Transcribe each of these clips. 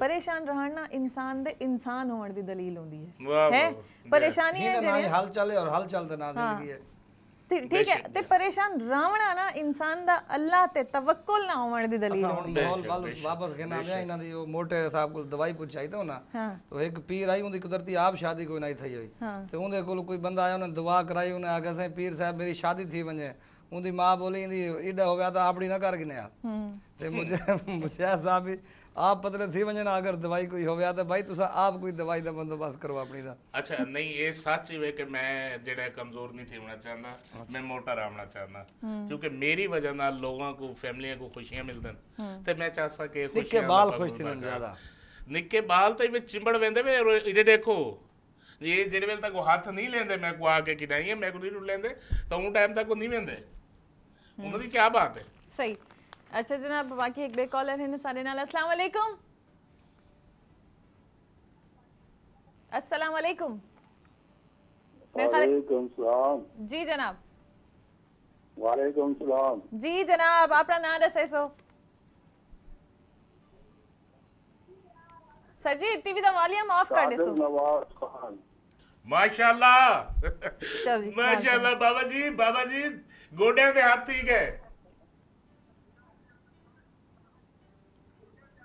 ਪਰੇਸ਼ਾਨ ਰਹਿਣਾ ਇਨਸਾਨ ਦੇ ਇਨਸਾਨ ਹੋਣ ਦੀ ਦਲੀਲ ਹੁੰਦੀ ਹੈ। ਹੈ? ਪਰੇਸ਼ਾਨੀ ਹੈ ਜਿਹੜੀ ਹਲ ਚੱਲੇ ਔਰ ਹਲ ਚੱਲਦਾ ਨਾ ਜ਼ਿੰਦਗੀ ਹੈ। ਠੀਕ ਹੈ ਤੇ ਪਰੇਸ਼ਾਨ ਰਾਵਣਾ ਨਾ ਇਨਸਾਨ ਦਾ ਅੱਲਾ ਤੇ ਤਵੱਕਲ ਨਾ ਹੋਣ ਦੀ ਦਲੀਲ ਹੁੰਦੀ ਹੈ। ਹੁਣ ਵਾਪਸ ਕਹਿਣਾ ਆਇਆ ਇਹਨਾਂ ਦੀ ਉਹ ਮੋਟੇ ਸਾਹਿਬ ਕੋਲ ਦਵਾਈ ਪੁੱਛਾਈ ਤਾਂ ਨਾ ਤੋ ਇੱਕ ਪੀਰ ਆਈ ਉਹਦੀ ਕੁਦਰਤੀ ਆਪ ਸ਼ਾਦੀ ਕੋਈ ਨਹੀਂ ਥਈ ਹੋਈ। ਤੇ ਉਹਦੇ ਕੋਲ ਕੋਈ ਬੰਦਾ ਆਇਆ ਉਹਨੇ ਦੁਆ ਕਰਾਈ ਉਹਨੇ ਆਖਿਆ ਸੇ ਪੀਰ ਸਾਹਿਬ ਮੇਰੀ ਸ਼ਾਦੀ ਥੀ ਵੰਜੇ ਉਹਦੀ ਮਾਂ ਬੋਲੀ ਇਹਦੀ ਇਡਾ ਹੋ ਗਿਆ ਤਾਂ ਆਪੜੀ ਨਾ ਕਰ ਗਿਨਿਆ ਤੇ ਮੁਝੇ ਮੁਝੇ ਸਾਹਿਬ ਆਪ ਪਤਲੇ ਥੀ ਵੰਜਨ ਅਗਰ ਦਵਾਈ ਕੋਈ ਹੋਵੇ ਤਾਂ ਭਾਈ ਤੁਸੀਂ ਆਪ ਕੋਈ ਦਵਾਈ ਦਾ ਬੰਦੋਬਸਤ ਕਰੋ ਆਪਣੀ ਦਾ। ਅੱਛਾ ਨਹੀਂ ਇਹ ਸੱਚ ਹੀ ਵੇ ਕਿ ਮੈਂ ਜਿਹੜਾ ਕਮਜ਼ੋਰ ਨਹੀਂ ਥੀ ਹੋਣਾ ਚਾਹੁੰਦਾ ਮੈਂ ਮੋਟਾ ਰਹਿਣਾ ਚਾਹੁੰਦਾ। ਕਿਉਂਕਿ ਮੇਰੀ ਵਜ੍ਹਾ ਨਾਲ ਲੋਕਾਂ ਕੋ ਫੈਮਲੀਆਂ ਕੋ ਖੁਸ਼ੀਆਂ ਮਿਲਦਨ ਤੇ ਮੈਂ ਚਾਹਸਾ ਕਿ ਖੁਸ਼ੀਆਂ ਨਿੱਕੇ ਬਾਲ ਖੁਸ਼ ਥਿੰਨ ਜ਼ਿਆਦਾ। ਨਿੱਕੇ ਬਾਲ ਤੇ ਵਿੱਚ ਚਿੰਬੜ ਵੈਂਦੇ ਵੇ ਇਹ ਦੇਖੋ ਇਹ ਜਿਹੜੇ ਵੇਲੇ ਤੱਕ ਉਹ ਹੱਥ ਨਹੀਂ ਲੈਂਦੇ ਮੈਂ ਕੋ ਆ ਕੇ ਕਿਡਾਈਆਂ ਮੈਂ ਕੋ ਨਹੀਂ ਲੈਂਦੇ ਤਾਂ ਉਹ ਟਾਈਮ ਤੱਕ ਉਹ ਨਹੀਂ ਵੈਂਦੇ ਉਹਨਾਂ ਦੀ ਕੀ ਬਾਤ ਹੈ? ਸਹੀ। अच्छा जनाब बाकी एक बे कॉलर है सारे नाल अस्सलाम वालेकुम। अस्सलाम वालेकुम। वालेकुम सलाम। जी जनाब। वालेकुम सलाम। जी जनाब आपका नाम दसे सो सर जी टीवी का वॉल्यूम ऑफ़ कर दे सो नवाज़ खान। माशाल्लाह। माशाल्लाह बाबा जी बाबा जी गोडे पे हाथ ठीक है।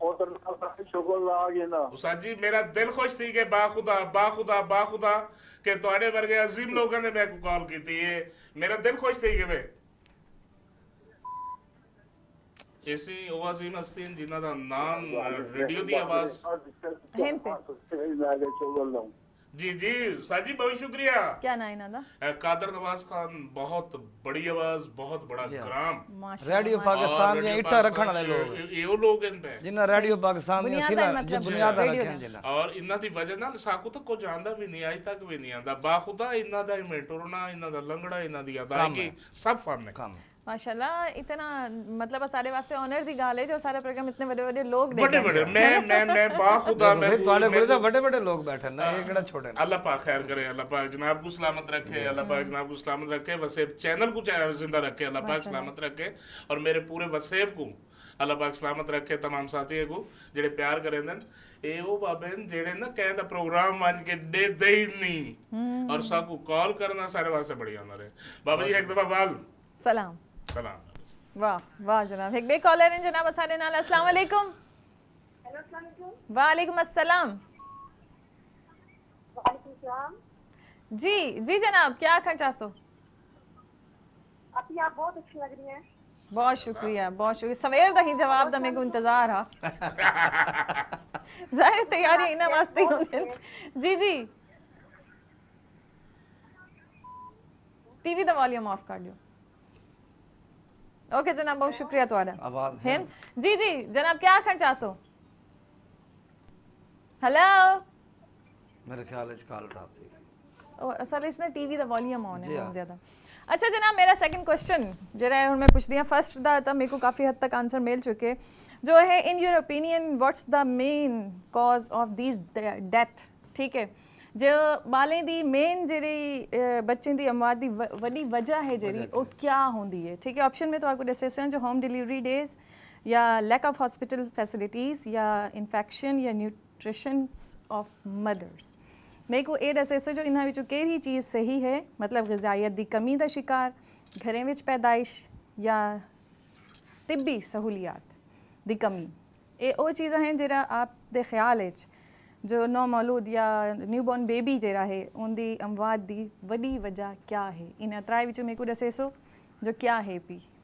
अल्लाह आज उधर शुक्र ला गए ना उस्ताद जी मेरा दिल खुश थी कि बाखुदा बाखुदा बाखुदा कि ਤੁਹਾਡੇ ਵਰਗੇ ਅਜ਼ੀਮ ਲੋਕਾਂ ਨੇ ਮੈਨੂੰ ਕਾਲ ਕੀਤੀ ਹੈ ਮੇਰਾ ਦਿਲ ਖੁਸ਼ ਥੀ ਕਿ ਵੇ ਇਸੀ ਉਹ ਅਜ਼ੀਮ ਹਸਤੀ ਹਨ ਜਿਨ੍ਹਾਂ ਦਾ ਨਾਮ ਰੇਡੀਓ ਦੀ ਆਵਾਜ਼ हिंद पे मैं आगे शुक्र ला जी जी उस्ताद जी बहुत शुक्रिया क्या ना ਇਹਨਾਂ ਦਾ अ, कादर नवाज खान बहुत बड़ी आवाज बहुत बड़ा ग्राम ਮਾਸ਼ਾਅੱਲਾ ਰੇਡੀਓ ਪਾਕਿਸਤਾਨ ਦੀਆਂ ਇੱਟਾਂ ਰੱਖਣ ਵਾਲੇ ਲੋਕ ਇਹ ਉਹ ਲੋਕ ਹਨ ਪੈ ਜਿਨ੍ਹਾਂ ਰੇਡੀਓ ਪਾਕਿਸਤਾਨ ਦੀਆਂ ਬੁਨਿਆਦਾਂ ਸਿਲਾ ਮਤਲਬ ਬੁਨਿਆਦਾਂ ਰੇਡੀਓ ਰੱਖੀਆਂ ਦਾ। ਜਿਨ੍ਹਾਂ ਔਰ ਇਹਨਾਂ ਦੀ ਵਜ੍ਹਾ ਨਾਲ ਸਾਕੂ ਤੱਕ ਕੋ ਜਾਣਦਾ ਵੀ ਨਹੀਂ ਅੱਜ ਤੱਕ ਵੀ ਨਹੀਂ ਆਂਦਾ ਬਾਖੁਦਾ ਇਹਨਾਂ ਦਾ ਇਵੇਂ ਟੁਰਨਾ ਇਹਨਾਂ ਦਾ ਲੰਗੜਾ ਇਹਨਾਂ ਦੀ ਅਦਾਇਗੀ ਸਭ ਫਨ ਹੈ ਕੰਮ माशाल्लाह इतना मतलब सारे वास्ते ऑनर दी गाल है जो सारे प्रोग्राम इतने बड़े बड़े लोग देख ਵੱਡੇ ਵੱਡੇ ਮੈਂ ਮੈਂ ਮੈਂ ਬਾਖੁਦਾ ਮੈਂ ਫਿਰ ਤੁਹਾਡੇ ਕੋਲ ਤਾਂ ਵੱਡੇ ਵੱਡੇ ਲੋਕ ਬੈਠੇ ਨੇ ਇਹ ਕਿਹੜਾ ਛੋਟੇ ਨੇ अल्लाह पाक खैर करे अल्लाह पाक जनाब को सलामत रखे अल्लाह पाक जनाब को सलामत रखे वसेब चैनल को चा- जिंदा रखे अल्लाह पाक सलामत रखे और मेरे पूरे वसेब को अल्लाह पाक सलामत रखे तमाम साथियों को ਜਿਹੜੇ ਪਿਆਰ ਕਰਦੇ ਨੇ ਇਹ ਉਹ ਬਾਬੇ ਨੇ ਜਿਹੜੇ ਨਾ ਕਹਿੰਦਾ ਪ੍ਰੋਗਰਾਮ ਬਣ ਕੇ ਦੇ ਦੇ ਹੀ ਨਹੀਂ ਔਰ ਸਭ को कॉल करना सारे वास्ते बड़ी ऑनर है बाबा जी एक दफा बाल सलाम। वाह वाह जनाब। एक बे कॉलर हैं जनाब हसाने नाल। अस्सलाम वालेकुम। वालेकुम। अस्सलाम। जी जी जनाब क्या आखिर चाहसो आप बहुत अच्छी लग रही हैं। बहुत शुक्रिया बहुत शुक्रिया। सवेर का ही जवाब का मेरे इंतज़ार हा। ज़ाहिर तैयारी इन्हें वास्ते जी जी। टीवी का वॉल्यूम ऑफ़ कर दियो। ओके जनाब बहुत शुक्रिया तुम्हारा। जी जी जनाब क्या खंड चाहो हेलो मेरे ख्याल इस कॉल उठा सर इसने टीवी का वॉल्यूम ऑन है हाँ। बहुत ज़्यादा। अच्छा जनाब मेरा सेकंड क्वेश्चन जरा हूँ मैं पूछ दिया। फ़र्स्ट दा तो मेरे को काफ़ी हद तक आंसर मिल चुके। जो है in your opinion what's the main cause of this death ठीक है। main cause of these death ਠੀਕ ਹੈ ਜੋ ਬਾਲੇ ਦੀ ਮੇਨ ਜਿਹੜੀ ਅਹ, ਬੱਚੇ ਦੀ ਅਮਵਾਤ ਦੀ ਵ- ਵੱਡੀ ਵਜ੍ਹਾ ਹੈ ਜਿਹੜੀ ਉਹ ਕੀ ਹੁੰਦੀ ਹੈ ਠੀਕ ਹੈ ਆਪਸ਼ਨ में तो आपको ਦੱਸੇ ਸਨ ਜੋ ਹੋਮ ਡਿਲੀਵਰੀ ਡੇਜ਼ या lack of hospital facilities या infection या nutrition of mothers ਮੇਰੇ ਕੋ ਇਹ ਦੱਸੇ ਸੋ ਜੋ ਇਹਨਾਂ ਵਿੱਚੋਂ ਕਿਹੜੀ ਚੀਜ਼ ਸਹੀ ਹੈ ਮਤਲਬ ਗਿਜ਼ਾਇਤ ਦੀ ਕਮੀ ਦਾ ਸ਼ਿਕਾਰ ਘਰਾਂ ਵਿੱਚ ਪੈਦਾਇਸ਼ ਜਾਂ ਤਿੱਬੀ ਸਹੂਲੀਅਤ ਦੀ ਕਮੀ ਇਹ ਉਹ ਚੀਜ਼ਾਂ ਹਨ ਜਿਹੜਾ ਆਪ ਦੇ ਖਿਆਲ ਵਿੱਚ ਜੋ નોર્મલ યા ਬੇਬੀ બેબી જે ਉਹਦੀ ਅਮਵਾਦ ਦੀ ਵੱਡੀ વડી વજહ ਹੈ? ਇਹਨਾਂ ઇના ત્રાય વિચ ਕੋਈ ਦੱਸੇ ਸੋ, ਜੋ ક્યા ਹੈ ਵੀ?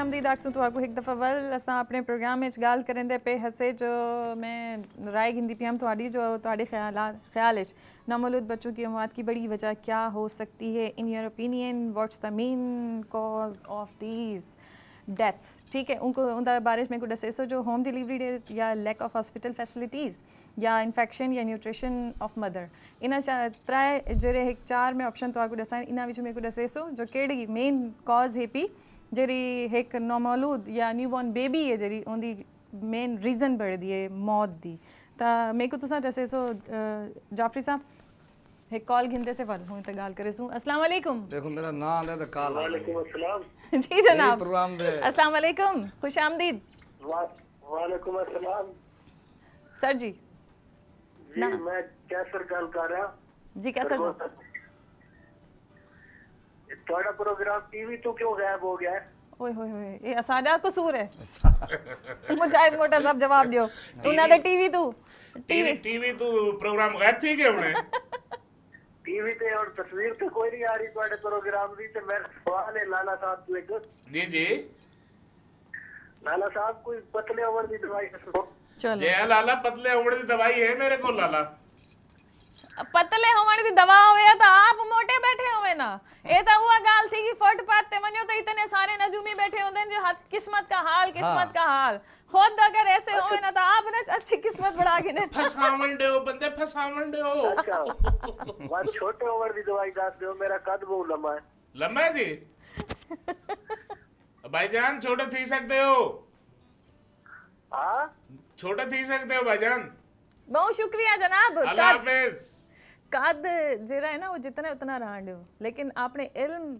आमदीद आखसूं तव्हांखे तो एक दफ़ा वल। अस अपने प्रोग्राम में गाल करें दे पे, हसे जो मैं राय गिनती पी, हम थोड़ी जो थोड़े ख्याल ख्याल नामोलूद बच्चों की अमवाद की बड़ी वजह क्या हो सकती है? In your opinion what's the main cause of these deaths ठीक है, उनको उन बारे में कुछ दसेसो जो होम डिलीवरी डे या लैक ऑफ़ हॉस्पिटल फैसिलिटीज़ या इन्फेक्शन या न्यूट्रिशन ऑफ़ मदर इन त्रै जो चार में ऑप्शन तो आपको दसा इन विच दसेसो जो कड़ी मेन कॉज है पी जरी एक नौमौलूद या न्यूबॉर्न बेबी है जरी उनकी मेन रीज़न बढ़ दिए मौत दी। तो मेरे को तुसा जैसे सो जाफरी साहब एक कॉल घिनते से पर हुई तो गाल करे सू। अस्सलाम वालेकुम देखो मेरा नाम है तो कॉल। वालेकुम अस्सलाम। जी जनाब। प्रोग्राम दे। अस्सलाम वालेकुम खुश आमदीद। वालेकुम अस्सलाम। सर जी। जी मैं कैसर गल कर रहा। जी कैसर साहब। ਤੁਹਾਡਾ ਪ੍ਰੋਗਰਾਮ ਟੀਵੀ ਤੋਂ ਕਿਉਂ ਗਾਇਬ ਹੋ ਗਿਆ ਹੈ ਓਏ ਹੋਏ ਹੋਏ ਇਹ ਸਾਡਾ ਕਸੂਰ ਹੈ ਮੁਜਾਹਿਦ ਮੋਟਾ ਸਾਹਿਬ ਜਵਾਬ ਦਿਓ ਉਹਨਾਂ ਦੇ ਟੀਵੀ ਤੋਂ ਟੀਵੀ ਟੀਵੀ ਤੋਂ ਪ੍ਰੋਗਰਾਮ ਗਾਇਬ ਠੀਕ ਹੈ ਹੁਣੇ ਟੀਵੀ ਤੇ ਔਰ ਤਸਵੀਰ ਤੇ ਕੋਈ ਨਹੀਂ ਆ ਰਹੀ ਤੁਹਾਡੇ ਪ੍ਰੋਗਰਾਮ ਦੀ ਤੇ ਮੈਂ ਸਵਾਲ ਹੈ ਲਾਲਾ ਸਾਹਿਬ ਤੋਂ ਇੱਕ ਜੀ ਜੀ ਲਾਲਾ ਸਾਹਿਬ ਕੋਈ ਪਤਲੇ ਉਮਰ ਦੀ ਦਵਾਈ ਦੱਸੋ ਚਲੋ ਜੇ ਲਾਲਾ ਪਤਲੇ ਉਮਰ ਦੀ ਦਵਾਈ ਹੈ ਮੇਰੇ ਕੋਲ ਲਾਲਾ पतले પતલે હોવાની દવા હોય તો આપ મોટે બેઠે હોવે ना। हाँ। એ तो हुआ गाल थी कि फट पाते मनियो तो इतने सारे नजूमी बैठे होते हैं जो हद किस्मत का हाल हाँ। किस्मत का हाल। खुद अगर ऐसे होवे ना तो आप ना अच्छी किस्मत बढ़ा के ना फसावन दे बंदे फसावन दे अच्छा। छोटे ओवर दी दवाई दास दे मेरा कद बहुत लंबा है। लंबा है जी? भाईजान छोटे थी सकते हो? हाँ? छोटे थी सकते हो भाईजान? बहुत शुक्रिया जनाब। अल्लाह हाफिज़। कद जरा है ना वो जितना उतना रहा રાંડ્યો लेकिन આપણે इल्म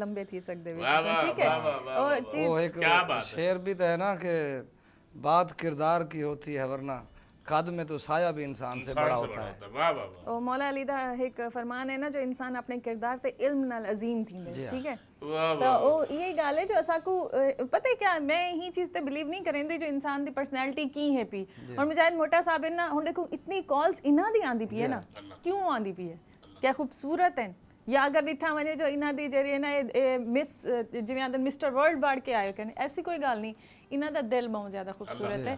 લંબે થઈ શકદે ठीक है? ओ चीज़ क्या बात शेर भी तो है ना कि बात किरदार की होती है वरना कद में तो साया भी इंसान से बड़ा होता है। वाह वाह वाह। ओ मौला अली दा एक फरमान है ना जो इंसान अपने किरदार ते इल्म नाल अजीम थी हाँ। ठीक है? तो जो पता है क्या? मैं ही चीज़ ते बिलीव नहीं करेंदी जो इंसान दी की है पी और मुजाहिद मोटा साहब ना हुन देखो इतनी कॉल्स इन्हां दी आंदी पी है ना? क्यों आंदी पी है? क्या खूबसूरत है। ਜਾਂ ਅਗਰ ਡਿੱਠਾ ਵਨੇ ਜੋ ਇਹਨਾਂ ਦੀ ਜਿਹੜੀ ਹੈ ਨਾ ਇਹ- ਇਹ ਮਿਸ ਅ, ਜਿਵੇਂ ਆਂਦੇ ਮਿਸਟਰ ਵਰਲਡ ਬਾੜ ਕੇ ਆਏ ਕਹਿੰਦੇ ਐਸੀ ਕੋਈ ਗੱਲ ਨਹੀਂ ਇਹਨਾਂ ਦਾ ਦਿਲ ਬਹੁਤ ਜ਼ਿਆਦਾ ਖੂਬਸੂਰਤ ਹੈ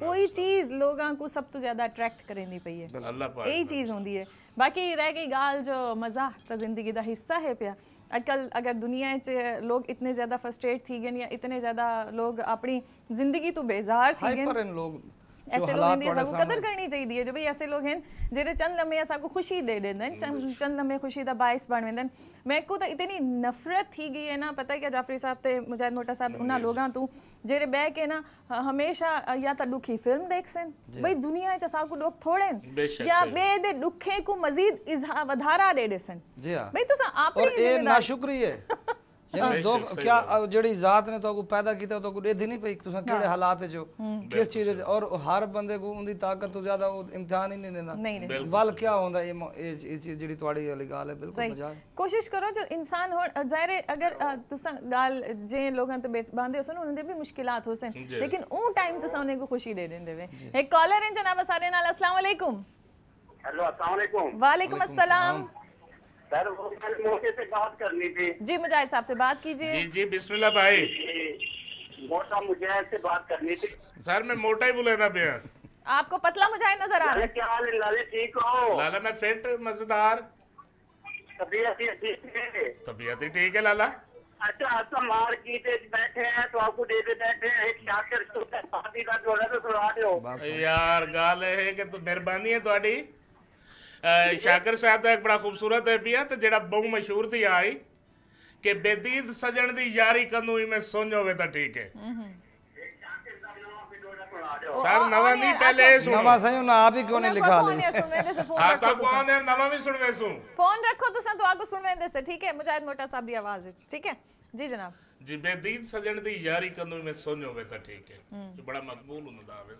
ਕੋਈ ਚੀਜ਼ ਲੋਕਾਂ ਨੂੰ ਸਭ ਤੋਂ ਜ਼ਿਆਦਾ ਅਟਰੈਕਟ ਕਰੇਂਦੀ ਪਈ ਹੈ अल्लाह पाक यही चीज़ होती है बाकी रह गई गाल जो मज़ाक तो ज़िंदगी का हिस्सा है पिया अजकल अगर दुनिया च लोग इतने ज़्यादा फ्रस्ट्रेट थी गए या इतने ज़्यादा लोग अपनी ज़िंदगी तो बेजार थी हाइपर गए इन लोग जो ऐसे लोग इंदी सबको कदर करनी चाहिए जो भाई ऐसे लोग हैं जेरे चंद लम्हे असां खुशी दे देंदे हैं चंद चंद लम्हे खुशी का बायस बन वेंदे हैं। मैं को तो इतनी नफरत थी गई है ना पता है क्या जाफरी साहब ते मुजाहिद मोटा साहब उन्हां लोगां तू जेरे बह के ना हमेशा या तो दुखी फ़िल्म देख सन भाई दुनिया च असां को लोग थोड़े या। बे दे दुखे को मजीद इजहा वधारा दे देसन जी हाँ। भाई तुसा आप और ये नाशुक्री है। ਯਾਨੀ ਦੋ ਕਿਆ ਜਿਹੜੀ ਜ਼ਾਤ ਨੇ ਤੁਹਾਨੂੰ ਪੈਦਾ ਕੀਤਾ ਤੁਹਾਨੂੰ ਇਹ ਨਹੀਂ ਪਈ ਤੁਸੀਂ ਕਿਹੜੇ ਹਾਲਾਤ ਚ ਕਿਸ ਚੀਜ਼ ਦੇ ਔਰ ਹਰ ਬੰਦੇ ਕੋ ਉਹਦੀ ਤਾਕਤ ਤੋਂ ਜ਼ਿਆਦਾ ਉਹ ਇਮਤਿਹਾਨ ਹੀ ਨਹੀਂ ਲੈਂਦਾ ਵੱਲ ਕਿਆ ਹੁੰਦਾ ਇਹ ਇਹ ਚੀਜ਼ ਜਿਹੜੀ ਤੁਹਾਡੀ ਵਾਲੀ ਗੱਲ ਹੈ ਬਿਲਕੁਲ ਮਜ਼ਾਕ ਕੋਸ਼ਿਸ਼ ਕਰੋ ਜੋ ਇਨਸਾਨ ਹੋ ਜ਼ਾਹਿਰ ਅਗਰ ਤੁਸੀਂ ਗੱਲ ਜੇ ਲੋਕਾਂ ਤੇ ਬਾਂਦੇ ਹੋਸਨ ਉਹਨਾਂ ਦੇ ਵੀ ਮੁਸ਼ਕਿਲਾਂ ਹੋਸਨ ਲੇਕਿਨ ਉਹ ਟਾਈਮ ਤੁਸੀਂ ਉਹਨੇ ਕੋ ਖੁਸ਼ੀ ਦੇ ਦਿੰਦੇ ਵੇ ਇੱਕ ਕਾਲਰ ਹੈ ਜਨਾਬ ਸਾਰੇ ਨਾਲ ਅਸਲਾਮ ਅਲੈਕੁਮ ਹੈਲੋ ਅਸਲਾਮ ਅਲੈਕੁਮ ਵਾਲੇਕੁਮ ਅਸਲਾਮ सर वो मोटे से बात करनी थी। जी मुजाहिद साहब से बात कीजिए। जी जी बिस्मिल्लाह भाई। मोटा मुजाहिद से बात करनी थी। सर मैं मोटा ही बुलाया था भैया आपको पतला मुजाहिद नज़र आ रहा है। क्या हाल है? लाले ठीक हो? लाला मैं फिट मज़ेदार। तबीयत ही? ठीक है लाला। अच्छा आप तो मार्केट बैठे हैं तो आपको दे दे बैठे हैं एक शाकर तो पार्टी का जोड़ा तो सुना दो। यार गाल है कि तो मेहरबानी है तुम्हारी ਸ਼ਾਕਰ ਸਾਹਿਬ ਦਾ ਇੱਕ ਬੜਾ ਖੂਬਸੂਰਤ ਹੈ ਤੇ ਜਿਹੜਾ ਬਹੁ ਮਸ਼ਹੂਰ ਥੀ ਆਈ ਕਿ ਬੇਦੀਦ ਸਜਣ ਦੀ ਯਾਰੀ ਕੰਨੂ ਹੀ ਮੈਂ ਸੁਣ ਹੋਵੇ ਤਾਂ ਠੀਕ ਹੈ। ਸਰ ਨਵਾਂ ਨਹੀਂ ਪਹਿਲੇ ਸੁਣ। ਨਵਾਂ ਸਹੀ ਉਹਨਾਂ ਆਪ ਹੀ ਕਿਉਂ ਨਹੀਂ ਲਿਖਾ ਲੇ ਆਪ ਤਾਂ ਕੌਣ ਹੈ ਨਵਾਂ ਵੀ ਸੁਣਵੇ ਸੁ ਫੋਨ ਰੱਖੋ ਤੁਸੀਂ ਤਾਂ ਆਗੂ ਸੁਣਵੇਂਦੇ ਸੇ ਠੀਕ ਹੈ? ਮੁਜਾਹਿਦ ਮੋਟਾ ਸਾਹਿਬ ਦੀ ਆਵਾਜ਼ ਵਿੱਚ ਠੀਕ ਹੈ? ਜੀ ਜਨਾਬ। ਜੀ ਬੇਦੀਦ ਸਜਣ ਦੀ ਯਾਰੀ ਕੰਨੂ ਮੈਂ ਸੁਣ ਹੋਵੇ ਤਾਂ ਠੀਕ ਹੈ। ਬੜਾ ਮਕਬੂਲ ਹੁੰਦਾ ਆਵੇ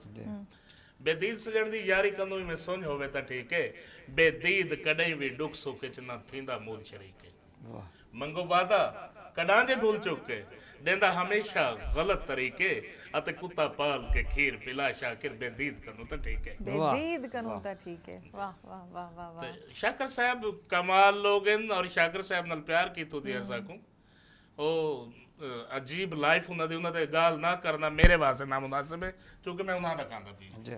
बेदीद सजण जी यारी कंदो में सोनियो होवे त ठीक है बेदीद कॾहिं बि डुख सुख च न थींदा मूल शरीके मंगो वादा कॾां जे ढोल चुके ॾेंदा हमेशा ग़लति तरीक़े ਅਤੇ ਕੁੱਤਾ ਪਾਲ ਕੇ ਖੀਰ ਪਿਲਾ ਸ਼ਾਕਿਰ ਬੇਦੀਦ ਕਰਨੋ ਤਾਂ ਠੀਕ ਹੈ ਬੇਦੀਦ ਕਰਨੋ ਤਾਂ ਠੀਕ ਹੈ ਵਾਹ ਵਾਹ ਵਾਹ ਵਾਹ ਸ਼ਾਕਰ ਸਾਹਿਬ ਕਮਾਲ ਲੋਗਨ ਔਰ ਸ਼ਾਕਰ ਸਾਹਿਬ ਨਾਲ ਪਿਆਰ ਕੀ ਤੋ ਦਿਆ ਉਹ ਅ, ਅਜੀਬ ਲਾਈਫ ਉਹਨਾਂ ਦੀ ਉਹਨਾਂ ਤੇ ਗਾਲ ਨਾ ਕਰਨਾ ਮੇਰੇ ਵਾਸਤੇ ਨਾਮੁਨਾਸਿਬ ਹੈ ਕਿਉਂਕਿ ਮੈਂ ਉਹਨਾਂ ਦਾ ਖਾਂਦਾ ਪੀ ਜੀ।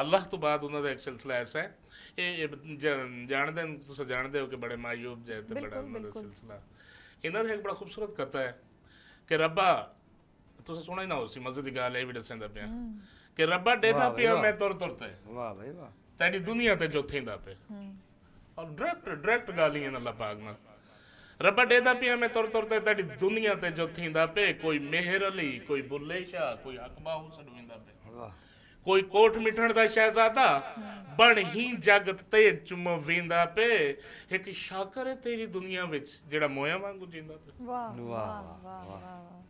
ਅੱਲਾਹ ਤੋਂ ਬਾਅਦ ਉਹਨਾਂ ਦਾ ਇੱਕ ਸਿਲਸਿਲਾ ਐਸਾ ਹੈ ਇਹ ਜਾਣਦੇ ਨੇ ਤੁਸੀਂ ਜਾਣਦੇ ਹੋ ਕਿ ਬੜੇ ਮਾਯੂਬ ਜੈ ਤੇ ਬੜਾ ਉਹਨਾਂ ਦਾ ਸਿਲਸਿਲਾ। ਇਹਨਾਂ ਦਾ ਇੱਕ ਬੜਾ ਖੂਬਸੂਰਤ ਕਥਾ ਹੈ ਕਿ ਰੱਬਾ ਤੁਸੀਂ ਸੁਣਾ ਹੀ ਨਾ ਹੋਸੀ ਮਸਜਿਦ ਦੀ ਗੱਲ ਇਹ ਵੀ ਦੱਸਦਾ ਪਿਆ ਕਿ ਰੱਬਾ ਡੇਦਾ ਪਿਆ ਮੈਂ ਤੁਰ ਤੁਰ ਤੇ ਵਾਹ ਭਾਈ ਵਾਹ। ਤੇਰੀ ਦੁਨੀਆ ਤੇ ਜੋ ਥੀਂਦਾ ਪਿਆ ਔਰ ਡਾਇਰੈਕਟ ਡਾਇਰੈਕਟ ਗਾਲੀਆਂ ਨਾਲ ਅੱਲਾਹ ਪਾਕ ਨਾਲ। ਰੱਬਾ ਡੇਦਾ ਪਿਆ ਮੈਂ ਤੁਰ ਤੁਰ ਤੇ ਤੁਹਾਡੀ ਦੁਨੀਆ ਤੇ ਜੋ ਥੀਂਦਾ ਪਏ ਕੋਈ ਮਿਹਰ ਅਲੀ ਕੋਈ ਬੁੱਲੇ ਸ਼ਾ ਕੋਈ ਅਕਬਾ ਹੁਸਨ ਵਿੰਦਾ ਪਏ ਕੋਈ ਕੋਟ ਮਿਠਣ ਦਾ ਸ਼ਹਿਜ਼ਾਦਾ ਬਣ ਹੀ ਜਗ ਤੇ ਚੁਮਵਿੰਦਾ ਪਏ। ਇੱਕ ਸ਼ਾਕਰ ਹੈ ਤੇਰੀ ਦੁਨੀਆ ਵਿੱਚ ਜਿਹੜਾ ਮੋਇਆ ਵਾਂਗੂ ਜਿੰਦਾ ਪਏ ਵਾਹ ਵਾਹ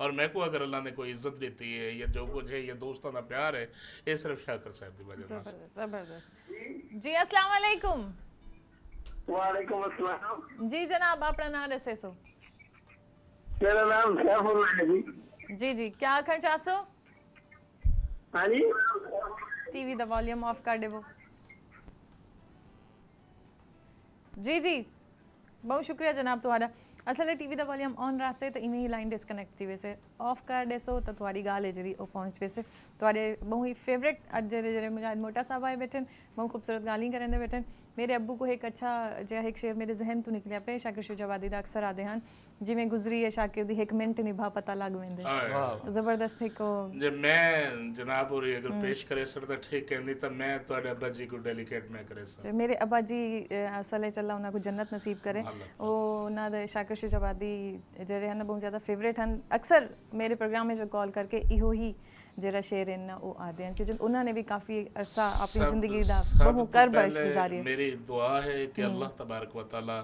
और मैं को अगर अल्लाह ने कोई इज़्ज़त देती है या जो कुछ है या दोस्तों का प्यार है ये सिर्फ़ शाकर साहब की वजह ज़बरदस्त जी अस्सलाम वालेकुम। वालेकुम अस्सलाम। जी जनाब अपना नाम ऐसे सो। मेरा नाम सैफुल्लाह है जी। जी क्या खर्चा सो? हाँ जी। टीवी द वॉल्यूम ऑफ़ कर देवो। जी जी बहुत शुक्रिया जनाब तुम्हारा। ਅਸਲ ਟੀਵੀ ਦਾ ਵੋਲਿਊਮ ਔਨ ਰਾਸੇ ਤੇ ਇਵੇਂ ਹੀ ਲਾਈਨ ਡਿਸਕਨੈਕਟ ਥੀ ਵੈਸੇ ਆਫ ਕਰ ਦੇਸੋ ਤਾਂ ਤੁਹਾਡੀ ਗੱਲ ਹੈ ਜਿਹੜੀ ਉਹ ਪਹੁੰਚ ਵੈਸੇ ਤੁਹਾਡੇ ਬਹੁਤ ਹੀ ਫੇਵਰੇਟ ਅੱਜ ਜਿਹੜੇ ਜਿਹੜੇ ਮੁਜਾਹਿਦ ਮੋਟਾ ਸਾਹਿਬ ਆਏ ਬੈਠੇ ਬਹੁਤ ਖੂਬਸੂਰਤ ਗਾਲੀਆਂ ਕਰਨ ਦੇ ਬੈਠੇ ਮੇਰੇ ਅੱਬੂ ਕੋ ਇੱਕ ਅੱਛਾ ਜਿਹਾ ਇੱਕ ਸ਼ੇਰ ਮੇਰੇ ਜ਼ਿਹਨ ਤੋਂ ਨਿਕਲਿਆ ਪਿਆ ਸ਼ਾਕਿਰ ਸ਼ੁਜਾਵਾਦੀ ਦਾ ਅਕਸਰ ਆਦੇ ਹਨ ਜਿਵੇਂ ਗੁਜ਼ਰੀ ਹੈ ਸ਼ਾਕਿਰ ਦੀ ਇੱਕ ਮਿੰਟ ਨਿਭਾ ਪਤਾ ਲੱਗ ਵੈਂਦੇ ਹਾਂ ਜ਼ਬਰਦਸਤ ਇੱਕ ਉਹ ਜੇ ਮੈਂ ਜਨਾਬ ਹੋਰੀ ਅਗਰ ਪੇਸ਼ ਕਰੇ ਸਰ ਤਾਂ ਠੀਕ ਕਹਿੰਦੀ ਤਾਂ ਮੈਂ ਤੁਹਾਡੇ ਅੱਬਾ ਜੀ ਕੋ ਡੈਲੀਕੇਟ ਮੈਂ ਕਰੇ ਸਰ ਤੇ ਮੇਰੇ ਅੱਬਾ ਜੀ ਅਹ, ਅਸਲ ਚ ਅੱਲਾ ਉਹਨਾਂ ਨੂੰ ਜੰਨਤ ਨਸੀਬ ਕਰੇ ਉਹ ਉਹਨਾਂ ਦੇ ਸ਼ਾਕਿਰ ਸ਼ੁਜਾਬਾਦੀ ਜਿਹੜੇ ਹਨ ਬਹੁਤ ਜ਼ਿਆਦਾ ਫੇਵਰੇਟ ਹਨ ਅਕਸਰ ਮੇਰੇ ਪ੍ਰੋਗਰਾਮ ਵਿੱਚ ਕਾਲ ਕਰਕੇ ਇਹੋ ਹੀ ਜਿਹੜਾ ਸ਼ੇਰ ਇਹਨਾਂ ਉਹ ਆਦੇ ਹਨ ਕਿ ਉਹਨਾਂ ਨੇ ਵੀ ਕਾਫੀ ਅਰਸਾ ਆਪਣੀ ਸਭ- ਜ਼ਿੰਦਗੀ ਦਾ ਸਭ ਬਹੁ ਤੋਂ ਕਰਬ ਪਹਿਲੇ ਗੁਜ਼ਾਰੀ ਹੈ ਮੇਰੀ ਦੁਆ ਹੈ ਕਿ ਅੱਲਾਹ ਤਬਾਰਕ व तआला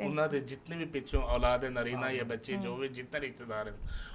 ਉਹਨਾਂ ਦੇ ਜਿੰਨੇ ਵੀ ਪਿੱਛੋਂ ਔਲਾਦ ਹੈ ਨਰੀਨਾ ਜਾਂ ਬੱਚੇ ਜੋ ਵੀ ਜਿੰਨੇ ਰਿਸ਼ਤੇਦਾਰ ਹਨ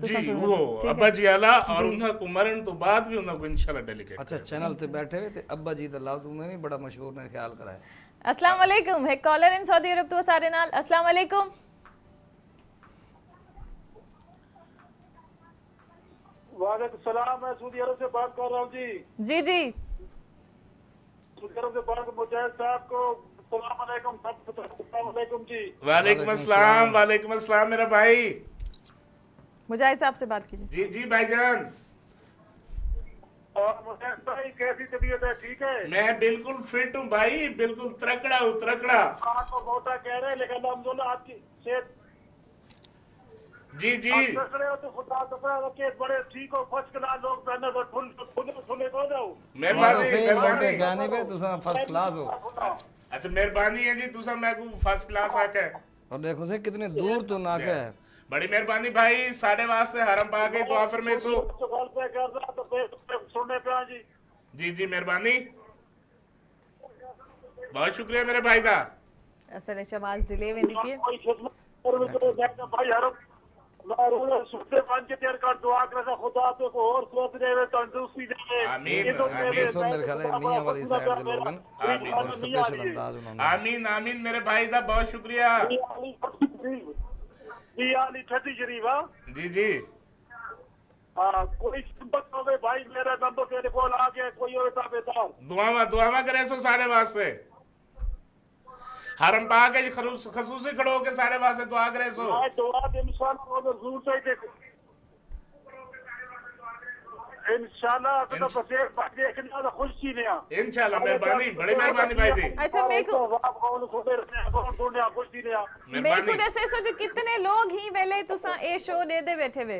ਤੁਸੀਂ ਜੀ ਸੁਣੋ ਉਹ ਅੱਬਾ ਜੀ ਆਲਾ ਔਰ ਉਹਨਾਂ ਕੋ ਮਰਨ ਤੋਂ ਬਾਅਦ ਵੀ ਉਹਨਾਂ ਕੋ ਇਨਸ਼ਾਅੱਲਾ ਡੈਲੀਕੇਟ अच्छा चैनल पे बैठे हुए थे अब्बा जी तो लफ्ज में भी बड़ा मशहूर ने ख्याल कराया अस्सलाम वालेकुम एक कॉलर इन सऊदी अरब तो सारे नाल अस्सलाम वालेकुम वालेकुम सलाम मैं सऊदी अरब से बात कर रहा हूँ जी। जी जी। सऊदी अरब से बात मुजाहिद साहब को। सलाम अलैकुम सलाम अलैकुम जी। वालेकुम अस्सलाम वालेकुम अस्सलाम मेरा भाई। मुजाहिद साहब से बात कीजिए। जी जी भाईजान। और मुजाहिद भाई कैसी तबीयत है? ठीक है? मैं बिल्कुल फिट हूँ भाई बिल्कुल त्रकड़ा हूँ त्रकड़ा आपको मोटा कह रहे हैं लेकिन अल्हम्दुलिल्लाह आपकी सेहत जी जी। आप देख रहे हो तो खुदा बड़े ठीक हो फ़र्स्ट क्लास लोग पहने तो फुल फुल फुले को दो मेहरबानी मेहरबानी गाने पे तुसा फ़र्स्ट क्लास हो। अच्छा मेहरबानी है जी तुसा मैं को फ़र्स्ट क्लास आके। और देखो से कितने दूर तो नाके है। बड़ी मेहरबानी भाई साढ़े वास्ते हरम पा के दुआ फरमेसो। तो कॉल पे कर रहा तो फिर सुनने पे जी। जी जी मेहरबानी। बहुत शुक्रिया मेरे भाई दा असल आवाज़ डिले में तो के तो को आमीन, तो आमीन। मेरे के भाई दा बहुत शुक्रिया। जी हाँ। जी जी। कोई संपत भाई मेरा नंबर तेरे को आ गया कोई और ताबेदार दुआवा दुआवा करे सो साढ़े वास्ते। हरम पा के खसूसी खड़ो के साढ़े वास्ते दुआ करे सो। मैं दुआ दे इंसान को ज़रूर चाहिए इंशाल्लाह तो बस एक बात खुश नहीं इंशाल्लाह मेहरबानी बड़ी मेहरबानी भाई दी। अच्छा मेरे को आप कौन सुने रहे कौन सुने खुश नहीं मेरे को मेहरबानी दसे कितने लोग ही वेले तुसा ए शो दे दे बैठे वे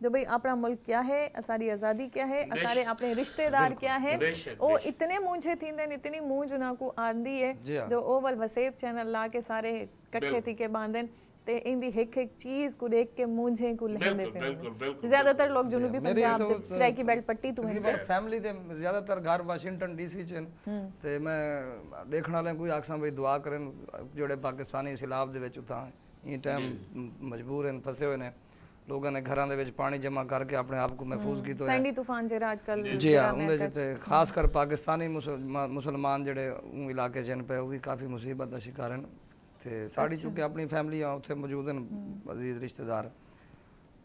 जो भाई अपना मुल्क क्या है असारी आज़ादी क्या है असारे अपने रिश्तेदार क्या है ओ इतने मूंझे थींदन इतनी मूंझ उन्हें को आंदी है हाँ। जो ओवल वसेब चैनल ला के सारे इकट्ठे थी के बांधन ते इंदी एक एक चीज़ को देख के मूंझे को लहंदे पे ज़्यादातर लोग जनूबी पंजाब ते तो सराय की बेल्ट पट्टी तो है। फैमिली ते ज़्यादातर घर वाशिंगटन डीसी चन हम्म। ते मैं देखण वाले कोई आखसा भाई दुआ करन जोड़े पाकिस्तानी सिलाब दे विच उता ई टाइम मजबूर हैं फसे हुए ने। लोगों ने घरों के पानी जमा करके अपने आप को महफूज किया सैंडी तूफान जरा आजकल जी हाँ उनके जिते खास कर पाकिस्तानी मुसलमान जड़े इलाके जिन पे वो भी काफ़ी मुसीबत का शिकार हैं तो साड़ी चूँकि अपनी फैमिली उत्थे मौजूद हैं अजीज रिश्तेदार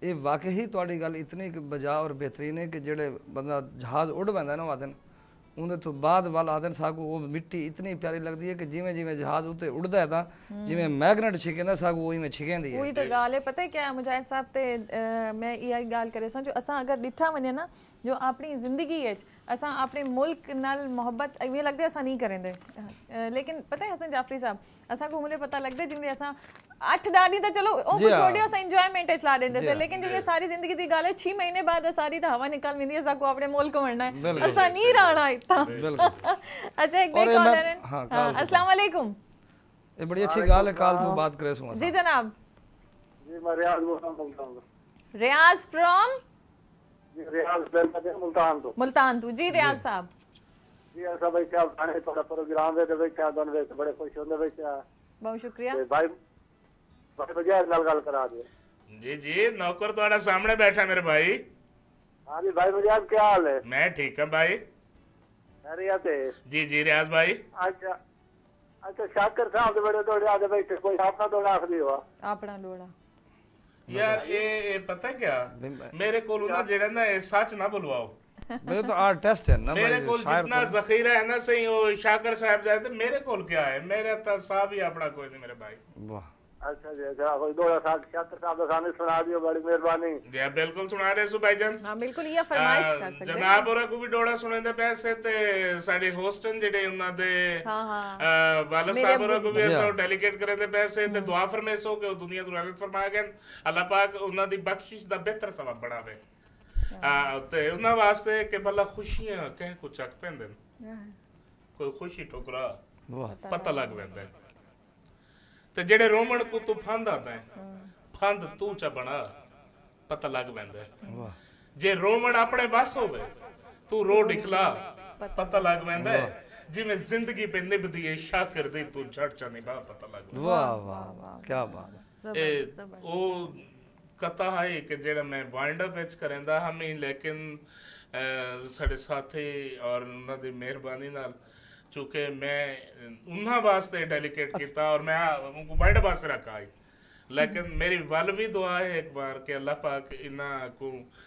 ਇਹ ਵਾਕਈ ਤੁਹਾਡੀ ਗੱਲ ਇਤਨੀ ਕਿ ਬਜਾ ਔਰ ਬਿਹਤਰੀਨ ਹੈ ਕਿ ਜਿਹੜੇ ਬੰਦਾ ਜਹਾਜ਼ ਉੱਡ ਪੈਂਦਾ ਨਾ ਵਾਦਨ ਉਹਦੇ ਤੋਂ ਬਾਅਦ ਵੱਲ ਆਦਨ ਸਾਗੂ ਉਹ ਮਿੱਟੀ ਇਤਨੀ ਪਿਆਰੀ ਲੱਗਦੀ ਹੈ ਕਿ ਜਿਵੇਂ ਜਿਵੇਂ ਜਹਾਜ਼ ਉੱਤੇ ਉੱਡਦਾ ਹੈ ਤਾਂ ਜਿਵੇਂ ਮੈਗਨੇਟ ਛਿਕਦਾ ਸਾਗੂ ਉਹੀ ਮੈਂ ਛਿਕੈਂਦੀ ਹੈ। ਉਹੀ ਤਾਂ ਗੱਲ ਹੈ। ਪਤਾ ਹੈ ਕਿਆ ਮੁਜਾਹਿਦ ਸਾਹਿਬ ਤੇ ਮੈਂ ਇਹ ਗੱਲ ਕਰੇ ਸਾਂ ਜੋ ਅਸਾਂ ਅਗਰ ਡਿੱਠਾ ਵਨੇ ਨਾ ਜੋ ਆਪਣੀ ਜ਼ਿੰਦਗੀ ਵਿੱਚ ਅਸਾਂ ਆਪਣੇ ਮੁਲਕ ਨਾਲ ਮੁਹੱਬਤ ਇਹ ਲੱਗਦਾ ਅਸਾਂ ਨਹੀਂ ਕਰਦੇ। ਲੇਕਿਨ ਪਤਾ ਹੈ ਹਸਨ ਜਾਫਰੀ ਸਾਹਿਬ ਅਸਾਂ ਕੋ ਹੁਮਲੇ ਪਤਾ ਲੱਗਦਾ ਜਿਵੇਂ ਅਸਾਂ ਅੱਠ ਡਾਲੀ ਤਾਂ ਚਲੋ ਉਹ ਕੁਝ ਛੋੜਿਓ ਅਸਾਂ ਇੰਜੋਇਮੈਂਟ ਇਸ ਲਾ ਦਿੰਦੇ ਸੀ। ਲੇਕਿਨ ਜਿਵੇਂ ਸਾਰੀ ਜ਼ਿੰਦਗੀ ਦੀ ਗੱਲ ਹੈ 6 ਮਹੀਨੇ ਬਾਅਦ ਸਾਰੀ ਤਾਂ ਹਵਾ ਨਿਕਲ ਵਿੰਦੀ ਅਸਾਂ ਕੋ ਆਪਣੇ ਮੁਲਕ ਵੜਨਾ ਹੈ। ਅਸਾਂ ਨਹੀਂ ਰਹਿਣਾ ਇਤਾਂ ਅੱਛਾ ਇੱਕ ਦੇ ਕਾਲਰ ਹਾਂ ਅਸਲਾਮ ਅਲੈਕੁਮ ਇਹ ਬੜੀ ਅੱਛੀ ਗੱਲ ਹੈ ਕਾਲ ਤੋਂ ਬਾਤ ਕਰੇ ਸੁਣਾ ਜੀ ਜਨਾਬ। ਜੀ ਮੈਂ ਰਿਆਜ਼ ਬੋਲ ਰਿਹਾ ਹਾਂ। ਰਿਆਜ਼ ਫਰਮ मुल्तान तो। जी रियाज साहब। जी ऐसा भाई क्या गाने थोड़ा प्रोग्राम है तो भाई क्या बन रहे तो बड़े खुश होंगे भाई क्या? बहुत शुक्रिया। तो भाई भाई बजाय गल गल करा दे। जी जी नौकर थोड़ा सामने बैठा मेरे भाई। हाँ जी भाई बजाज क्या हाल है? मैं ठीक हूँ भाई। जी जी रियाज भाई। अच्छा अच्छा शाकर साहब बड़े थोड़े आगे बैठे कोई अपना थोड़ा आखिरी हुआ? अपना थोड़ा ਯਾਰ ਇਹ ਇਹ ਪਤਾ ਕਿਆ ਮੇਰੇ ਕੋਲ ਨਾ ਜਿਹੜਾ ਨਾ ਇਹ ਸੱਚ ਨਾ ਬੁਲਵਾਓ। ਮੇਰੇ ਤਾਂ ਆਰਟ ਟੈਸਟ ਹੈ ਨਾ ਮੇਰੇ ਕੋਲ ਜਿੰਨਾ ਜ਼ਖੀਰਾ ਹੈ ਨਾ ਸਹੀ ਉਹ ਸ਼ਾਕਰ ਸਾਹਿਬ ਜਾਏ ਤੇ ਮੇਰੇ ਕੋਲ ਕਿਆ ਹੈ? ਮੇਰੇ ਤਾਂ ਸਾਹਬ ਹੀ ਆਪਣਾ ਕੋਈ ਨਹੀਂ ਮੇਰੇ ਭਾਈ। ਵਾਹ। अच्छा जी अच्छा कोई दौड़ा साहब शाकर साहब दा सामने सुना दियो बड़ी मेहरबानी ਜੀ ਬਿਲਕੁਲ ਸੁਣਾ ਰਹੇ ਸੋ ਭਾਈਜਾਨ हाँ बिल्कुल ये फरमाइश कर ਅਹ, सकते हैं ਜਨਾਬ ਹੋਰਾਂ ਕੋ ਵੀ ਡੋੜਾ ਸੁਣਦੇ ਪੈਸੇ ਤੇ ਸਾਡੇ ਹੋਸਟਨ ਜਿਹੜੇ ਉਹਨਾਂ ਦੇ हाँ हाँ ਅਹ, ਵਾਲਦ ਮੇਰੇ ਸਾਹਿਬ ਹੋਰਾਂ ਕੋ ਵੀ ਜੀ ਅਸੋ ਡੈਲੀਗੇਟ ਕਰਨ ਦੇ ਪੈਸੇ ਤੇ ਦੁਆ ਫਰਮੇਸੋ ਕਿ ਉਹ ਦੁਨੀਆ ਤੋਂ ਰਹਿਮਤ ਫਰਮਾਇਆ ਗਿਆ ਅੱਲਾਹ ਪਾਕ ਉਹਨਾਂ ਦੀ ਬਖਸ਼ਿਸ਼ ਦਾ ਬਿਹਤਰ ਸਬਬ ਬਣਾਵੇ ਆ ਤੇ ਉਹਨਾਂ ਵਾਸਤੇ ਕਿ ਬੱਲਾ ਖੁਸ਼ੀਆਂ ਕਹਿ ਕੋ ਚੱਕ ਪੈਂਦੇ ਨੇ ਕੋਈ ਖੁਸ਼ੀ ਟੋਕਰਾ ਵਾਹ ਪਤਾ ਲੱਗ ਪੈਂਦਾ ਹੈ ਤੇ ਜਿਹੜੇ ਰੋਮਣ ਕੋ ਤੂੰ ਫੰਦ ਹੈ। ਫੰਦ ਤੂੰ ਚ ਬਣਾ ਪਤਾ ਲੱਗ ਪੈਂਦਾ ਵਾਹ। ਜੇ ਰੋਮਣ ਆਪਣੇ ਬਸ ਹੋਵੇ ਤੂੰ ਰੋ ਨਿਕਲਾ ਪਤਾ ਲੱਗ ਪੈਂਦਾ ਜਿਵੇਂ ਜ਼ਿੰਦਗੀ ਪੇ ਨਿਭਦੀ ਏ ਸ਼ਾਕਰ ਦੀ ਤੂੰ ਝੜ ਚੰਨੀ ਬਾ ਪਤਾ ਲੱਗ ਪੈਂਦਾ ਵਾਹ ਵਾਹ ਕੀ ਬਾਤ ਹੈ। ਇਹ ਉਹ ਕਥਾ ਹੈ ਕਿ ਜਿਹੜਾ ਮੈਂ ਵਾਈਂਡ ਅਪ ਵਿੱਚ ਕਰਦਾ ਹਮੇ ਲੇਕਿਨ ਸਾਡੇ ਸਾਥੀ ਔਰ ਉਹਨਾਂ ਦੀ ਮਿਹਰਬਾਨੀ ਨਾਲ ਚੁੱਕੇ ਮੈਂ ਅਹ, ਉਹਨਾਂ ਵਾਸਤੇ ਡੈਲੀਕੇਟ ਕੀਤਾ ਔਰ ਮੈਂ ਵਾਈਂਡ ਅਪ ਵਾਸਤੇ ਰੱਖਾ ਹੈ लेकिन मेरी ਵੱਲ ਵੀ ਦੁਆ ਹੈ ਇੱਕ ਵਾਰ ਕਿ ਅੱਲਾਹ ਪਾਕ ਇਹਨਾਂ ਕੋ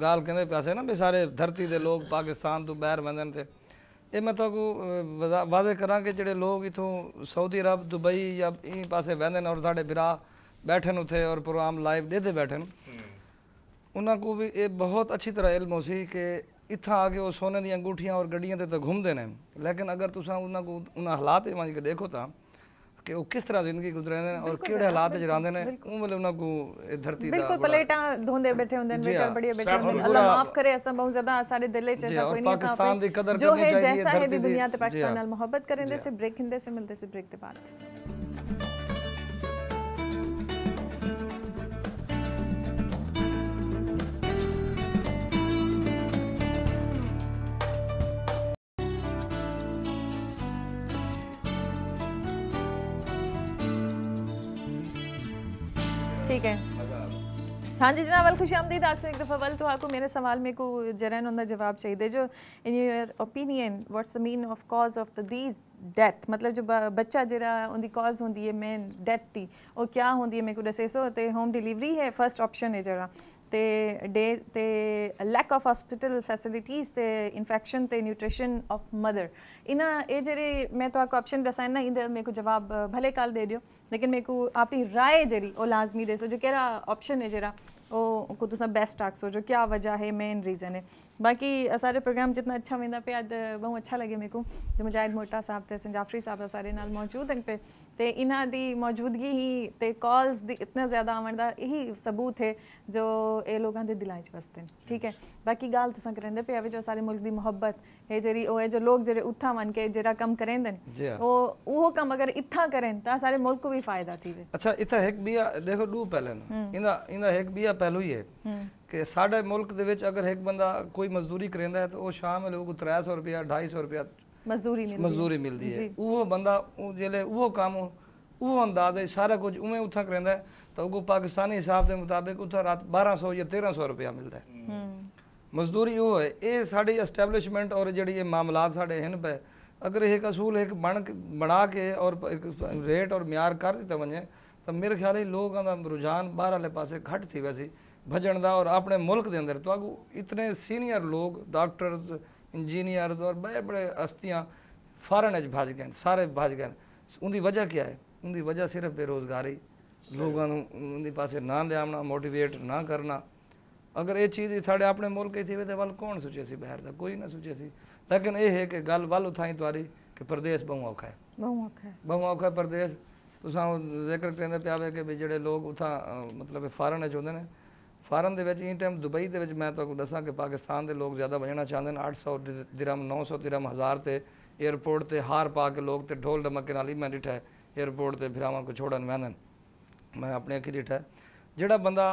ਗੱਲ ਕਹਿੰਦੇ ਪਿਆਸੇ ਨਾ ਵੀ ਸਾਰੇ ਧਰਤੀ ਦੇ ਲੋਕ ਪਾਕਿਸਤਾਨ ਤੋਂ ਬਾਹਰ ਵੰਦਨ ਨੇ ਤੇ ਇਹ ਮੈਂ ਤੁਹਾਨੂੰ ਵਾਅਦੇ ਕਰਾਂ ਕਿ ਜਿਹੜੇ ਲੋਕ ਇਥੋਂ ਸਾਊਦੀ ਅਰਬ ਦੁਬਈ ਜਾਂ ਇਹ ਪਾਸੇ ਵੰਦੇ ਨੇ ਔਰ ਸਾਡੇ ਭਰਾ ਬੈਠੇ ਨੇ ਉੱਥੇ ਔਰ ਪ੍ਰੋਗਰਾਮ ਲਾਈਵ ਦੇਦੇ ਬੈਠੇ ਨੇ ਉਹਨਾਂ ਕੋ ਵੀ ਇਹ ਬਹੁਤ ਅੱਛੀ ਤਰ੍ਹਾਂ ਇਲਮ ਹੋ ਸੀ ਕਿ ਇੱਥਾਂ ਆ ਕੇ ਉਹ ਸੋਨੇ ਦੀਆਂ ਅੰਗੂਠੀਆਂ ਔਰ ਗੱਡੀਆਂ ਤੇ ਤਾਂ ਘੁੰਮਦੇ ਨੇ। ਲੇਕਿਨ ਅਗਰ ਤੁਸੀਂ ਉਹਨਾਂ ਕੋ ਉਹਨਾਂ ਹਾਲਾਤ ਵਿੱਚ ਕੇ ਦੇਖੋ ਤਾਂ ਕਿ ਉਹ ਕਿਸ ਤਰ੍ਹਾਂ ਜ਼ਿੰਦਗੀ ਗੁਜ਼ਾਰਦੇ ਨੇ ਔਰ ਕਿਹੜੇ ਹਾਲਾਤ ਵਿੱਚ ਰਹਿੰਦੇ ਨੇ ਉਹ ਮਤਲਬ ਉਹਨਾਂ ਕੋ ਇਹ ਧਰਤੀ ਦਾ ਬਿਲਕੁਲ ਪਲੇਟਾਂ ਧੋਂਦੇ ਬੈਠੇ ਹੁੰਦੇ ਨੇ ਬੇਟਾ ਬੜੀਆਂ ਬੈਠੇ ਹੁੰਦੇ ਨੇ। ਅੱਲਾ ਮਾਫ ਕਰੇ ਅਸਾਂ ਬਹੁਤ ਜ਼ਿਆਦਾ ਸਾਡੇ ਦਿਲੇ ਚ ਐਸਾ ਕੋਈ ਨਹੀਂ ਸਾਫ਼ ਪਾਕਿਸਤਾਨ ਦੀ ਕਦਰ ਕਰਨੀ ਚਾਹੀਦੀ ਹੈ ਜੋ ਹੈ ਜੈਸਾ ਹੈ ਵੀ ਦੁਨੀਆ ਤੇ ਪਾਕਿਸਤਾਨ ਨਾਲ ਮੁਹੱਬਤ ਕਰਦੇ ਸੇ ਬ੍ਰੇਕ ਹਿੰਦੇ ਸੇ ਮਿਲਦੇ ਸੇ ਬ੍ਰੇਕ ਦੇ ਬਾਅਦ। हाँ जी जनाब वल खुश आमदीद आपसे एक दफ़ा वल तो आपको मेरे सवाल में को जरन उनका जवाब चाहिए जो in your opinion what's the mean of cause of the these death मतलब जो ब- बच्चा जरा उनकी कॉज होंदी है मेन डेथ दी ਉਹ ਕਿਆ ਹੁੰਦੀ ਹੈ ਮੇਰੇ ਕੋ ਦੱਸੇ ਸੋ ਤੇ ਹੋਮ ਡਿਲੀਵਰੀ ਹੈ ਫਰਸਟ ਆਪਸ਼ਨ ਹੈ ਜਰਾ ਤੇ ਡੇ ਤੇ ਲੈਕ ਆਫ ਹਸਪੀਟਲ ਫੈਸਿਲਿਟੀਜ਼ ਤੇ ਇਨਫੈਕਸ਼ਨ ਤੇ ਨਿਊਟ੍ਰੀਸ਼ਨ ਆਫ ਮਦਰ ਇਹਨਾਂ ਇਹ ਜਿਹੜੇ ਮੈਂ ਤੁਹਾਨੂੰ ਆਪਸ਼ਨ ਦੱਸਾਂ ਨਾ ਇਹਦੇ ਮੇਰੇ ਕੋ ਜਵਾਬ ਅ, ਭਲੇ ਕੱਲ ਦੇ ਦਿਓ लेकिन मेरे को आपकी राय जरी ओ लाजमी देसो जो कहिड़ा ऑप्शन है जरा ओ को तुसा बेस्ट आखसो जो क्या वजह है मेन रीज़न है बाकी सारे प्रोग्राम जितना अच्छा वेंदा पे अद बहुत अच्छा लगे मेरे को जो मुजाहिद मोटा साहब थे जाफरी साहब सारे नाल मौजूद हैं पे ਤੇ ਇਹਨਾਂ ਦੀ ਮੌਜੂਦਗੀ ਹੀ ਤੇ ਕਾਲਸ ਦੀ ਇਤਨਾ ਜ਼ਿਆਦਾ ਆਉਣ ਦਾ ਇਹੀ ਸਬੂਤ ਹੈ ਜੋ ਇਹ ਲੋਕਾਂ ਦੇ ਦਿਲਾਂ 'ਚ ਵਸਦੇ ਨੇ। ਠੀਕ ਹੈ। ਬਾਕੀ ਗੱਲ ਤੁਸੀਂ ਕਰਦੇ ਪਏ ਆਵੇ ਜੋ ਸਾਰੇ ਮੁਲਕ ਦੀ ਮੁਹੱਬਤ ਹੈ ਜਿਹੜੀ ਉਹ ਹੈ ਜੋ ਲੋਕ ਜਿਹੜੇ ਉੱਥਾ ਮੰਨ ਕੇ ਜਿਹੜਾ ਕੰਮ ਕਰਦੇ ਨੇ ਉਹ ਉਹ ਕੰਮ ਅਗਰ ਇੱਥਾ ਕਰਨ ਤਾਂ ਸਾਰੇ ਮੁਲਕ ਨੂੰ ਵੀ ਫਾਇਦਾ ਥੀਵੇ। ਅੱਛਾ ਇਥਾ ਇੱਕ ਵੀ ਦੇਖੋ ਡੂ ਪਹਿਲੇ ਨਾ। ਇਹਦਾ ਇਹਦਾ ਇੱਕ ਵੀ ਪਹਿਲੂ ਹੀ ਹੈ। ਕਿ ਸਾਡੇ ਮੁਲਕ ਦੇ ਵਿੱਚ ਅਗਰ ਇੱਕ ਬੰਦਾ ਕੋਈ ਮਜ਼ਦੂਰੀ ਕਰਦਾ ਹੈ ਤਾਂ ਉਹ ਸ਼ਾਮ ਲੋਕ 300 ਰੁਪਿਆ 250 ਰੁਪਿਆ ਮਜ਼ਦੂਰੀ ਮਿਲਦੀ ਮਜ਼ਦੂਰੀ ਮਿਲਦੀ ਹੈ ਉਹ ਬੰਦਾ ਜਿਹੜੇ ਉਹ ਕੰਮ ਉਹ ਅੰਦਾਜ਼ ਹੈ ਸਾਰਾ ਕੁਝ ਉਵੇਂ ਉੱਥਾ ਕਰਦਾ ਤਾਂ ਉਹ ਪਾਕਿਸਤਾਨੀ ਹਿਸਾਬ ਦੇ ਮੁਤਾਬਕ ਉੱਥਾ ਰਾਤ 1200 ਜਾਂ 1300 ਰੁਪਇਆ ਮਿਲਦਾ ਹੈ ਮਜ਼ਦੂਰੀ ਉਹ ਹੈ ਇਹ ਸਾਡੀ ਐਸਟੈਬਲਿਸ਼ਮੈਂਟ ਔਰ ਜਿਹੜੀ ਇਹ ਮਾਮਲਾ ਸਾਡੇ ਹਨ ਪਏ अगर एक असूल एक बन बना के और रेट और म्यार कर दिता वजे तो मेरे ख्याल लोगों का रुझान बहर आले पास घट थी वैसे भजन का और अपने मुल्क के अंदर तो अगू इतने सीनियर लोग डॉक्टर्स ਬੜੇ ਬੜੇ ਹਸਤੀਆਂ ਫਾਰਨ ਵਿੱਚ ਭਜ ਗਏ ਨੇ, ਸਾਰੇ ਭਜ ਗਏ। ਨੇ। ਉਹਦੀ ਵਜ੍ਹਾ ਕੀ ਹੈ? ਉਹਦੀ ਵਜ੍ਹਾ ਸਿਰਫ ਬੇਰੋਜ਼ਗਾਰੀ। ਲੋਕਾਂ ਨੂੰ ਉਹਦੇ ਪਾਸੇ ਨਾ ਲਿਆਉਣਾ ਮੋਟੀਵੇਟ ਨਾ ਕਰਨਾ। ਅਗਰ ਇਹ ਚੀਜ਼ ਸਾਡੇ ਆਪਣੇ ਮੁਲਕ ਵਿੱਚ ਥੀ ਤੇ ਵੱਲ ਕੌਣ ਸੋਚੇ ਸੀ ਬਾਹਰ ਦਾ? ਕੋਈ ਨਾ ਸੋਚੇ ਸੀ। ਲੇਕਿਨ ਇਹ ਹੈ ਕਿ ਗੱਲ ਵੱਲ ਉਥਾਈ ਤੁਹਾਡੀ ਕਿ ਪ੍ਰਦੇਸ਼ ਬਹੁ ਔਖਾ ਹੈ। ਬਹੁਤ ਔਖਾ ਹੈ। ਬਹੁ ਔਖਾ ਪ੍ਰਦੇਸ਼। ਤੁਸਾਂ ਜ਼ਿਕਰ ਕਹਿੰਦੇ ਪਿਆ ਵੇ ਕਿ ਵੀ ਜਿਹੜੇ ਲੋਕ ਉਥਾਂ ਮਤਲਬ ਫਾਰਨ ਵਿੱਚ ਹੁੰਦੇ ਨੇ ਫਾਰਮ ਦੇ ਵਿੱਚ ਇਹ ਟਾਈਮ ਦੁਬਈ ਦੇ ਵਿੱਚ ਮੈਂ ਤੁਹਾਨੂੰ ਦੱਸਾਂ ਕਿ ਪਾਕਿਸਤਾਨ ਦੇ ਲੋਕ ਜ਼ਿਆਦਾ ਵਜਣਾ ਚਾਹੁੰਦੇ ਨੇ। 800 ਦਿਰਮ 900 ਦਿਰਮ ਹਜ਼ਾਰ ਤੇ 에어ਪੋਰਟ ਤੇ ਹਾਰ ਪਾ ਕੇ ਲੋਕ ਤੇ ਢੋਲ ਡਮਕੇ ਨਾਲ ਹੀ ਮੈਂ ਡਿਠਾ 에어ਪੋਰਟ ਤੇ ਫਿਰ ਆਵਾਂ ਕੋ ਛੋੜਨ ਮੈਂ ਮੈਂ ਆਪਣੇ ਅੱਖੀ ਡਿਠਾ ਜਿਹੜਾ ਬੰਦਾ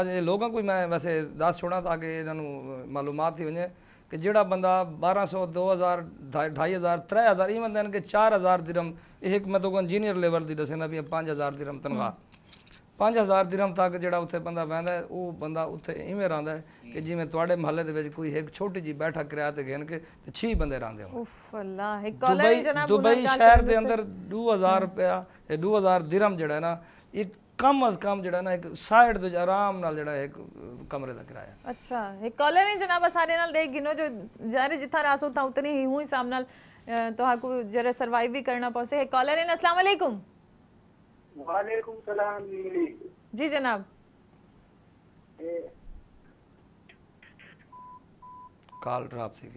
ਅੱਜ ਲੋਕਾਂ ਕੋਈ ਮੈਂ ਵੈਸੇ ਦੱਸ ਛੋੜਾਂ ਤਾਂ ਕਿ ਇਹਨਾਂ ਨੂੰ ਮਾਲੂਮਾਤ ਹੀ ਵਣੇ ਕਿ ਜਿਹੜਾ ਬੰਦਾ 1200 2000 2500 3000 ਇਵਨ ਦੇਣ ਕੇ 4000 ਦਿਰਮ ਇਹ ਇੱਕ ਮੈਂ ਤੋਂ ਇੰਜੀਨੀਅਰ ਲੈਵਲ ਦੀ ਦੱਸਣਾ ਵੀ 5000 ਦਿਰਮ ਤਨਖਾਹ। 5000 ਦਿਰਹਮ ਤੱਕ ਜਿਹੜਾ ਉੱਥੇ ਬੰਦਾ ਬੈਂਦਾ ਉਹ ਬੰਦਾ ਉੱਥੇ ਇਵੇਂ ਰਹਿੰਦਾ ਕਿ ਜਿਵੇਂ ਤੁਹਾਡੇ ਮਹੱਲੇ ਦੇ ਵਿੱਚ ਕੋਈ ਇੱਕ ਛੋਟੀ ਜੀ ਬੈਠਕ ਕਰਿਆ ਤੇ ਗਿਣ ਕੇ ਤੇ 6 ਬੰਦੇ ਰਹਿੰਦੇ ਹੋਣ ਉਫ ਅੱਲਾ ਇੱਕ ਕਾਲਰ ਜਨਾਬ ਦੁਬਈ ਸ਼ਹਿਰ ਦੇ ਅੰਦਰ 2000 ਰੁਪਿਆ ਇਹ 2000 ਦਿਰਹਮ ਜਿਹੜਾ ਨਾ ਇੱਕ कम अज कम जड़ा ना एक साइड तो आराम नाल जड़ा एक कमरे दा किराया अच्छा एक कॉलर ने जनाब सारे नाल देख गिनो जो जारे जिथा रास होता उतनी ही हूँ हिसाब नाल तो हाको जरा सरवाइव भी करना पड़से एक कॉलर ने अस्सलाम वालेकुम। वालेकुम सलाम जी। जी जनाब। कॉल ड्रॉप से